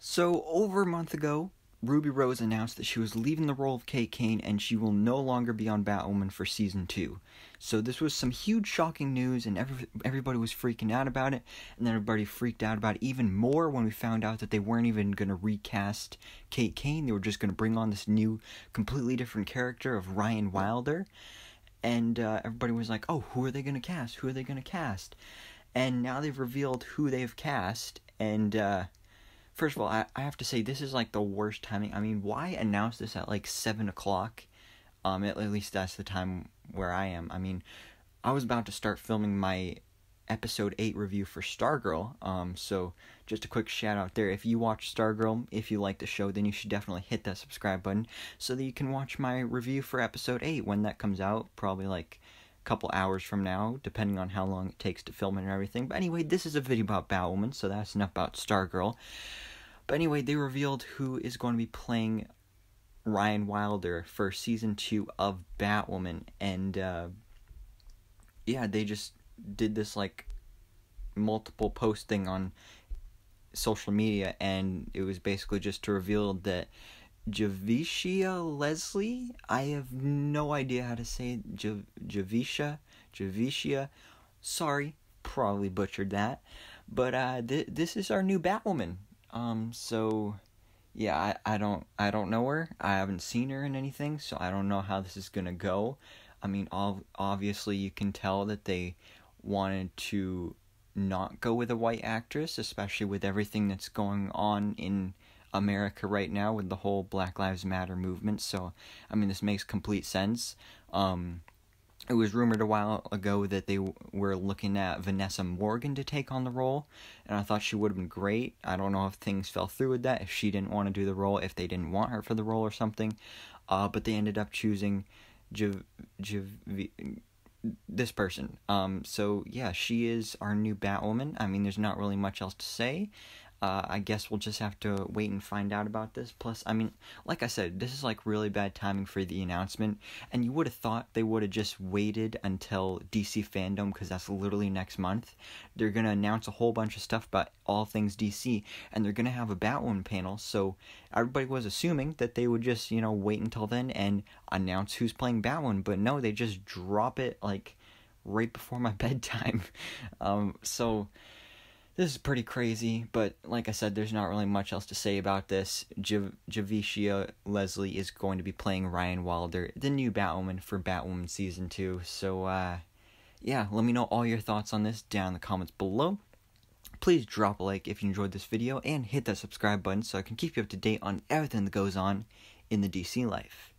So, over a month ago, Ruby Rose announced that she was leaving the role of Kate Kane and she will no longer be on Batwoman for season 2. So, this was some huge shocking news, and every, everybody was freaking out about it. And then everybody freaked out about it even more when we found out that they weren't even going to recast Kate Kane. They were just going to bring on this new, completely different character of Ryan Wilder. And uh, everybody was like, oh, who are they going to cast? Who are they going to cast? And now they've revealed who they've cast, and. Uh, first of all, I, I have to say this is like the worst timing. I mean, why announce this at like seven o'clock? Um, at, at least that's the time where I am. I mean, I was about to start filming my episode 8 review for Stargirl. Um, so just a quick shout out there. If you watch Stargirl, if you like the show, then you should definitely hit that subscribe button so that you can watch my review for episode 8 when that comes out, probably like a couple hours from now, depending on how long it takes to film it and everything. But anyway, this is a video about Batwoman, so that's enough about Stargirl. But anyway, they revealed who is going to be playing Ryan Wilder for season two of Batwoman, and uh, yeah, they just did this like multiple posting on social media, and it was basically just to reveal that Javicia Leslie, I have no idea how to say Jav- Javicia, Javicia, sorry, probably butchered that, but uh, th- this is our new Batwoman. Um, so yeah, I, I don't I don't know her. I haven't seen her in anything, so I don't know how this is gonna go. I mean, all obviously you can tell that they wanted to not go with a white actress, especially with everything that's going on in America right now with the whole Black Lives Matter movement. So, I mean, this makes complete sense. Um, it was rumored a while ago that they were looking at Vanessa Morgan to take on the role, and I thought she would have been great. I don't know if things fell through with that, if she didn't want to do the role, if they didn't want her for the role or something. Uh, but they ended up choosing this person. Um, so yeah, she is our new Batwoman. I mean, there's not really much else to say. Uh, I guess we'll just have to wait and find out about this. Plus, I mean, like I said, this is like really bad timing for the announcement, and you would have thought they would have just waited until DC Fandom because that's literally next month. They're gonna announce a whole bunch of stuff about all things DC, and they're gonna have a Batwoman panel. So everybody was assuming that they would just you know wait until then and announce who's playing Batwoman, but no, they just drop it like right before my bedtime. Um, so this is pretty crazy, but like I said, there's not really much else to say about this. Jav- Javicia Leslie is going to be playing Ryan Wilder, the new Batwoman for Batwoman season two. So, uh, yeah, let me know all your thoughts on this down in the comments below. Please drop a like if you enjoyed this video and hit that subscribe button so I can keep you up to date on everything that goes on in the DC life.